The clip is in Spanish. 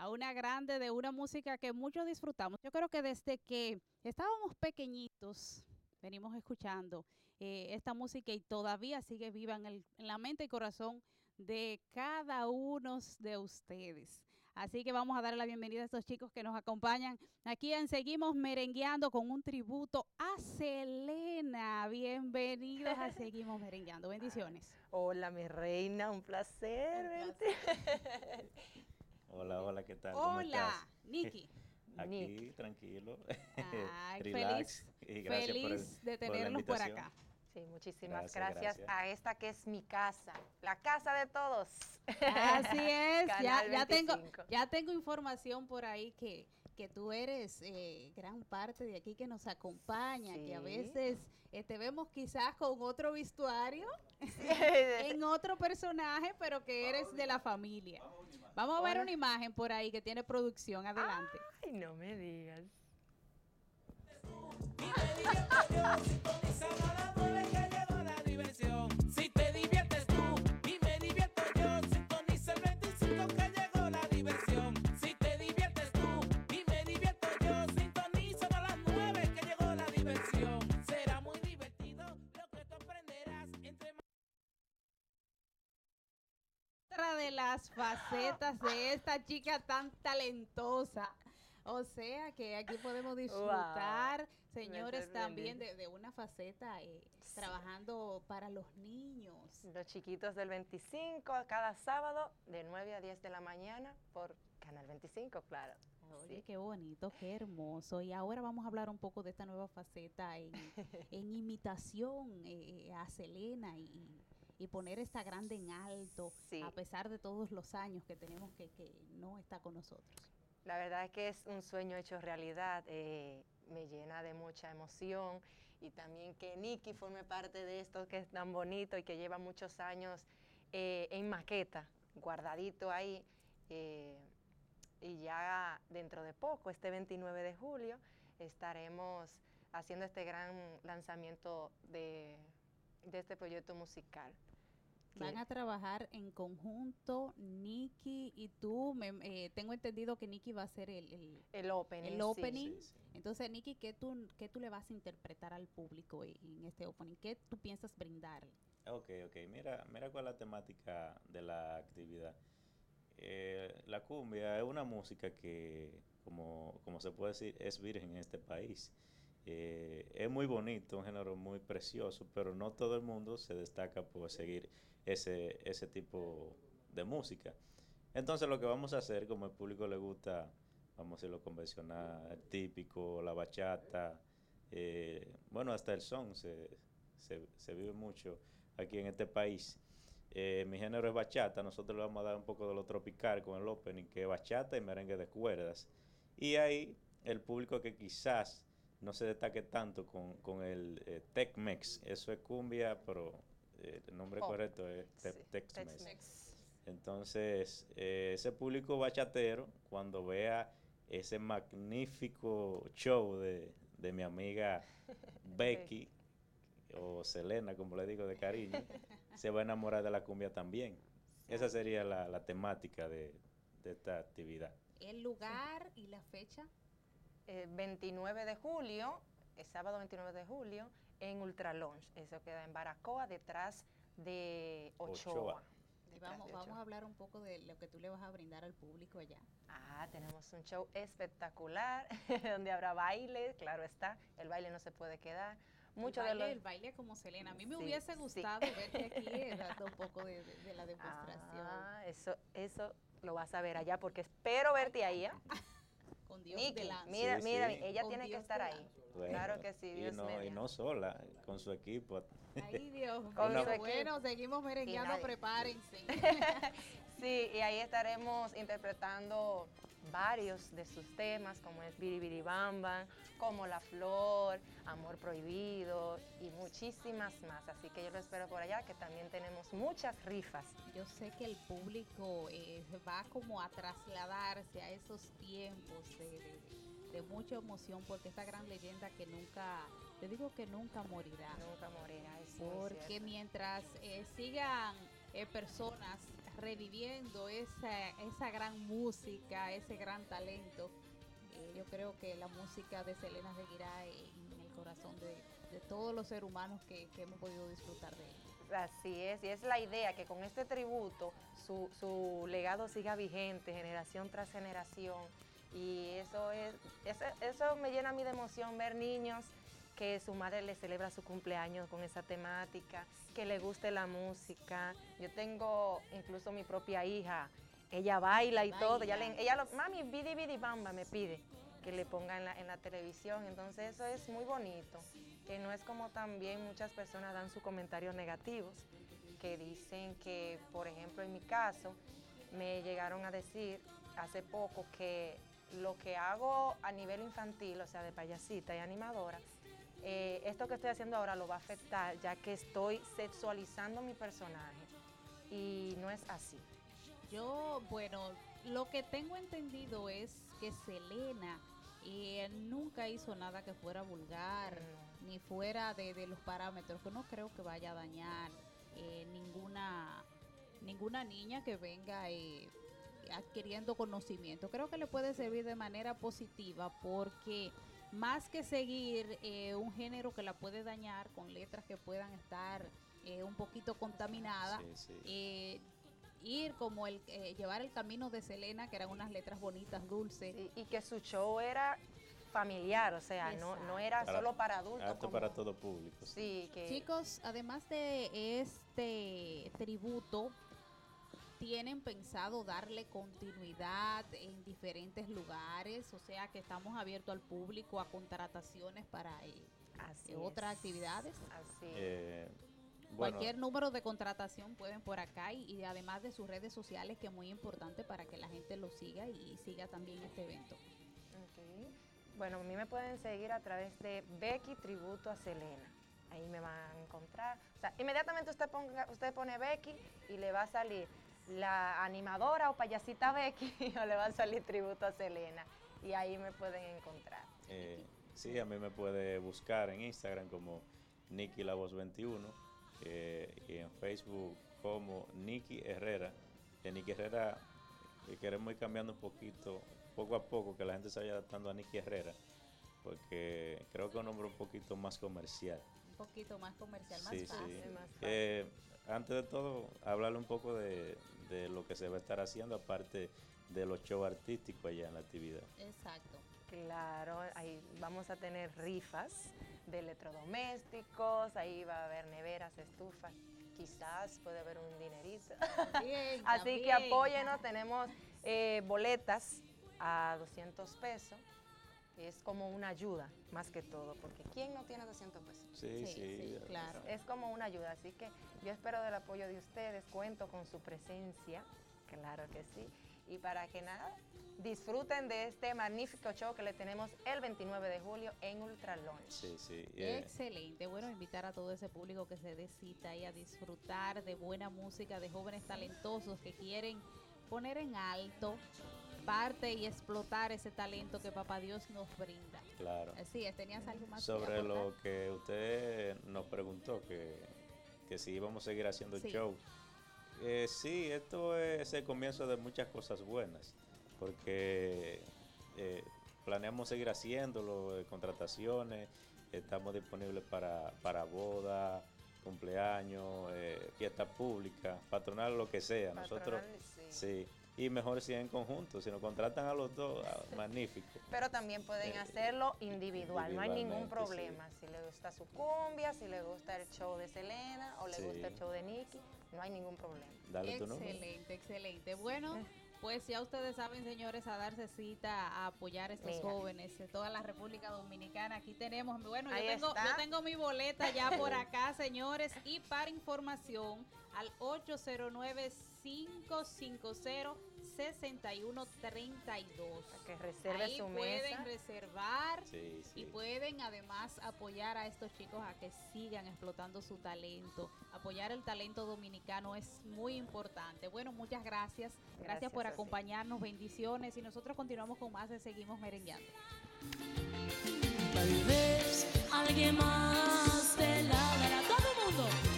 a una grande de una música que muchos disfrutamos. Yo creo que desde que estábamos pequeñitos, venimos escuchando eh, esta música y todavía sigue viva en, el, en la mente y corazón de cada uno de ustedes. Así que vamos a dar la bienvenida a estos chicos que nos acompañan aquí en Seguimos Merengueando con un tributo a Selena. Bienvenidos a Seguimos Merengueando. Bendiciones. Hola, mi reina, un placer verte. Hola, hola, ¿qué tal? Hola, Niki. Aquí, tranquilo. Ay, feliz, feliz de tenerlos por, acá. Sí, muchísimas gracias, a esta que es mi casa, la casa de todos. Así es, ya, ya, tengo, ya tengo información por ahí que, que tú eres eh, gran parte de aquí que nos acompaña, que a veces eh, te vemos quizás con otro vestuario, en otro personaje, pero que eres de la familia. Vamos a ver una imagen por ahí que tiene producción, adelante. Ay, no me digas. De las facetas de esta chica tan talentosa. O sea que aquí podemos disfrutar, señores, también de, una faceta eh, trabajando para los niños. Los chiquitos del 25, cada sábado de 9 a 10 de la mañana por Canal 25, claro. Oye, qué bonito, qué hermoso. Y ahora vamos a hablar un poco de esta nueva faceta en, imitación eh, eh, a Selena y, poner esta grande en alto, a pesar de todos los años que tenemos que, que no está con nosotros. La verdad es que es un sueño hecho realidad, eh, me llena de mucha emoción y también que Nicky forme parte de esto que es tan bonito y que lleva muchos años eh, en maqueta, guardadito ahí. Eh, y ya dentro de poco, este 29 de julio, estaremos haciendo este gran lanzamiento de este proyecto musical. Van a trabajar en conjunto Nikki y tú. Me, eh, tengo entendido que Nikki va a ser el, el, opening. El opening. Entonces, Nikki, ¿qué tú, ¿qué tú le vas a interpretar al público en este opening? ¿Qué tú piensas brindarle? Ok, ok. Mira, mira cuál es la temática de la actividad. Eh, la cumbia es una música que, como, como se puede decir, es virgen en este país. Eh, es muy bonito, un género muy precioso, pero no todo el mundo se destaca por seguir ese, ese tipo de música. Entonces lo que vamos a hacer, como el público le gusta, vamos a lo convencional, el típico, la bachata, eh, bueno, hasta el son se, se, vive mucho aquí en este país. Eh, mi género es bachata, nosotros le vamos a dar un poco de lo tropical con el opening, que es bachata y merengue de cuerdas. Y ahí el público que quizás no se destaque tanto con, con el eh, Tech-Mex, eso es cumbia, pero el nombre oh, correcto es Tex-Mex. Entonces, eh, ese público bachatero, cuando vea ese magnífico show de, mi amiga Becky, o Selena, como le digo de cariño, se va a enamorar de la cumbia también. Esa sería la, temática de, esta actividad. ¿El lugar y la fecha? 29 de julio, el sábado 29 de julio, en Ultra Lounge. Eso queda en Baracoa, detrás de Ochoa. vamos, vamos a hablar un poco de lo que tú le vas a brindar al público allá. Ah, tenemos un show espectacular, donde habrá baile, claro está, el baile no se puede quedar. Mucho el baile, el baile como Selena. A mí me hubiese gustado verte aquí dando un poco de, la demostración. Ah, eso, eso lo vas a ver allá porque espero verte ahí. ¿eh? Con Dios Mira, mira, ella tiene que estar ahí. claro que sí, Dios y no, y no sola, con su equipo. Ay, Dios mío. Bueno, seguimos merengueando, prepárense. sí, y ahí estaremos interpretando varios de sus temas, como es Bamba, como La Flor, Amor Prohibido y muchísimas más. Así que yo lo espero por allá, que también tenemos muchas rifas. Yo sé que el público eh, va como a trasladarse a esos tiempos de de mucha emoción porque esta gran leyenda que nunca, te digo que nunca morirá. Nunca morirá, es Porque mientras eh, sigan eh, personas reviviendo esa, esa gran música, ese gran talento. Eh, yo creo que la música de Selena seguirá en el corazón de, todos los seres humanos que, que hemos podido disfrutar de ella. Así es, y es la idea que con este tributo su, su legado siga vigente, generación tras generación. Y eso es, eso, eso me llena a mí de emoción ver niños que su madre le celebra su cumpleaños con esa temática, que le guste la música. Yo tengo incluso mi propia hija, ella baila y todo, ella, lo, mami, bidi bidi bamba me pide que le ponga en la televisión, entonces eso es muy bonito, que no es como también muchas personas dan sus comentarios negativos, que dicen que, por ejemplo, en mi caso, me llegaron a decir hace poco que lo que hago a nivel infantil, o sea, de payasita y animadora, eh, esto que estoy haciendo ahora lo va a afectar ya que estoy sexualizando mi personaje y no es así. Yo, bueno, lo que tengo entendido es que Selena eh, nunca hizo nada que fuera vulgar, No. ni fuera de, de los parámetros, que no creo que vaya a dañar eh, ninguna, ninguna niña que venga adquiriendo conocimiento. Creo que le puede servir de manera positiva porque más que seguir eh, un género que la puede dañar con letras que puedan estar eh, un poquito contaminadas, Sí, sí. eh, ir como el eh, llevar el camino de Selena, que eran unas letras bonitas, dulces. Sí, y que su show era familiar, o sea, no, no era Para- solo para adultos. Como- para todo público. sí. Sí, que Chicos, además de este tributo, ¿tienen pensado darle continuidad en diferentes lugares? O sea, que estamos abiertos al público a contrataciones para eh, así eh, otras es, actividades. Así es. Eh, bueno, Cualquier número de contratación pueden por acá y, y además de sus redes sociales, que es muy importante para que la gente lo siga y siga también este evento. Ok. Bueno, a mí me pueden seguir a través de Becky Tributo a Selena. Ahí me van a encontrar. O sea, inmediatamente usted, ponga, usted pone Becky y le va a salir la animadora o payasita Becky o le va a salir Tributo a Selena. Y ahí me pueden encontrar. eh, sí, a mí me puede buscar en Instagram como Nicky La Voz 21 eh, y en Facebook como Nicky Herrera. De Nicky Herrera eh, queremos ir cambiando un poquito, poco a poco, que la gente se vaya adaptando a Nicky Herrera, porque creo que es un nombre un poquito más comercial. Un poquito más comercial, más Sí, fácil. sí. más fácil. Antes de todo, hablarle un poco de, de lo que se va a estar haciendo, aparte de los shows artísticos allá en la actividad. Exacto. Claro, ahí vamos a tener rifas de electrodomésticos, ahí va a haber neveras, estufas, quizás puede haber un dinerito. Bien, Así que apóyenos, tenemos eh, boletas a 200 pesos. Es como una ayuda, más que todo, porque ¿quién no tiene 200 pesos? Sí, Sí, sí. sí, claro. Es como una ayuda, así que yo espero del apoyo de ustedes, cuento con su presencia, claro que sí, y para que nada, disfruten de este magnífico show que le tenemos el 29 de julio en Ultra Launch. Sí, sí. Excelente. Bueno, invitar a todo ese público que se dé cita y a disfrutar de buena música, de jóvenes talentosos que quieren poner en alto parte y explotar ese talento que Papá Dios nos brinda. claro. Así es, tenías algo más que Sobre lo que usted nos preguntó, que, que si íbamos a seguir haciendo Sí. show. Eh, sí, esto es el comienzo de muchas cosas buenas, porque eh, planeamos seguir haciéndolo, eh, contrataciones, estamos disponibles para, para boda, cumpleaños, eh, fiesta pública, patronal, lo que sea. Nosotros, sí. Y mejor si en conjunto, si nos contratan a los dos, ah, magnífico. Pero también pueden Eh, hacerlo individual, no hay ningún sí. problema. Si le gusta su cumbia, si le gusta el show de Selena o le Sí. gusta el show de Nicky, no hay ningún problema. Dale tu número. Excelente, excelente. Bueno, pues ya ustedes saben, señores, a darse cita, a apoyar a estos Mira. jóvenes de toda la República Dominicana. Aquí tenemos, bueno, yo tengo, está. yo tengo mi boleta ya por acá, señores. Y para información, al 809-550-6132. Para que reserve Ahí su pueden mesa. reservar. Sí, sí. Y pueden además apoyar a estos chicos a que sigan explotando su talento. Apoyar el talento dominicano es muy importante. Bueno, muchas gracias. Gracias, Gracias por acompañarnos. Bendiciones. Y nosotros continuamos con más de Seguimos Merengueando. Tal vez alguien más te la dará. Todo el mundo.